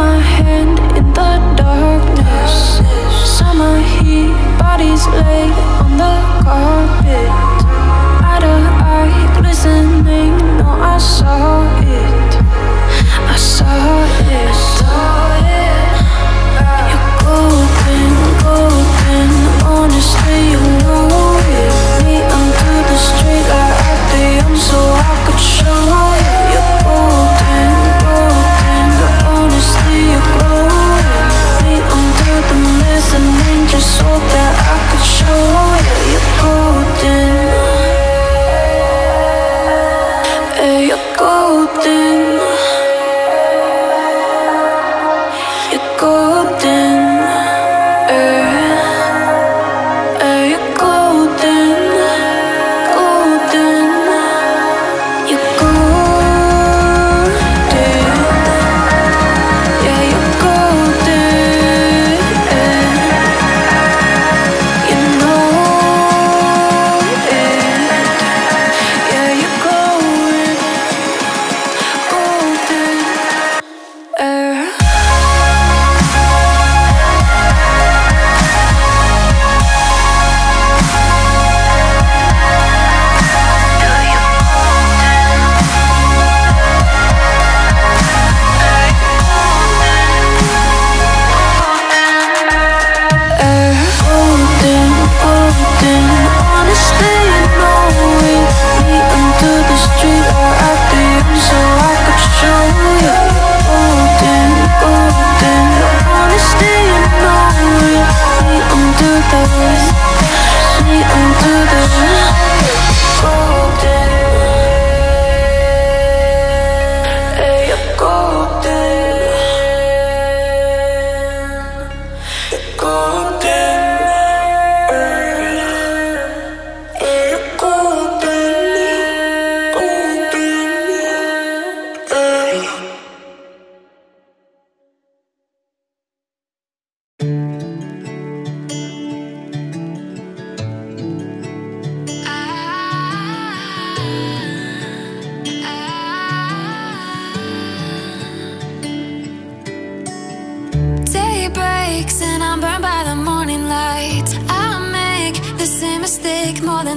my hand in the darkness. Summer heat, bodies lay on the carpet. Eye glistening. No, I saw it. I saw it. You're golden, golden. Honestly, you know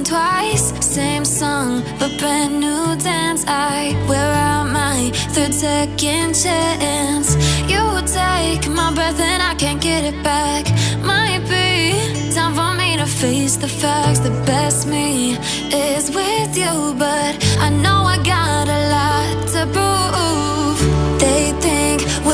twice. Same song, but brand new dance. I wear out my third second chance. You take my breath and I can't get it back. Might be time for me to face the facts. The best me is with you, but I know I got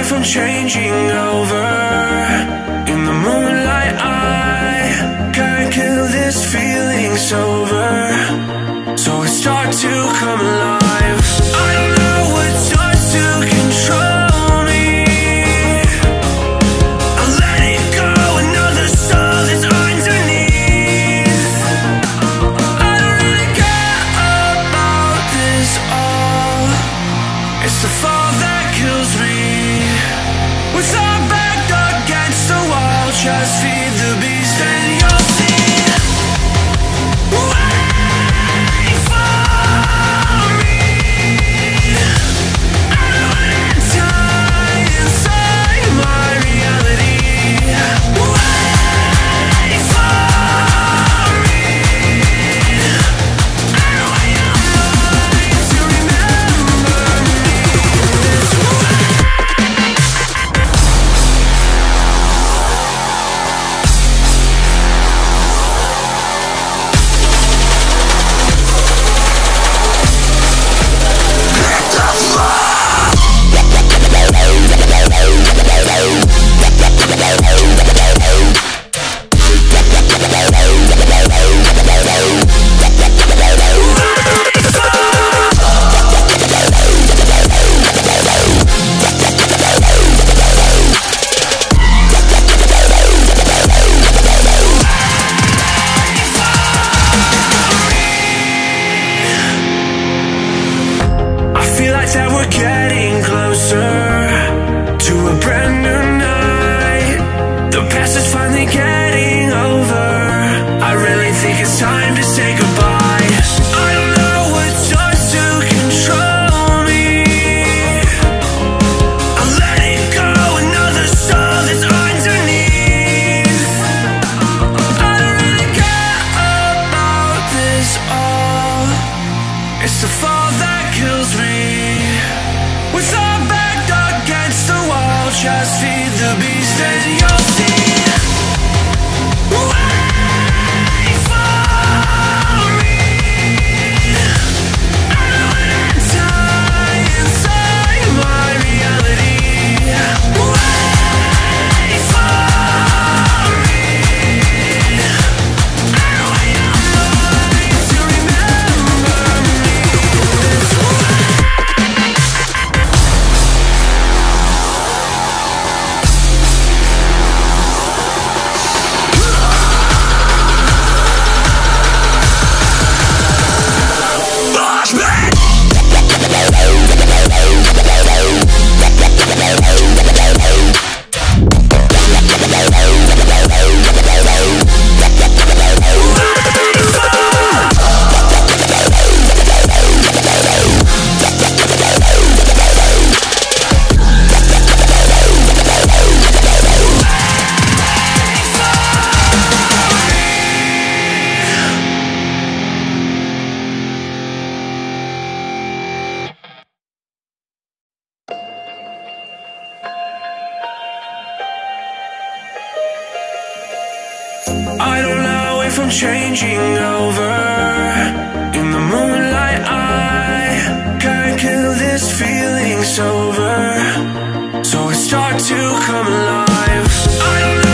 joy from changing over. In the moonlight I can't kill this feeling's over So it starts to come alive. Be beast and changing over In the moonlight I can't kill this feeling. Sober, So I start to come alive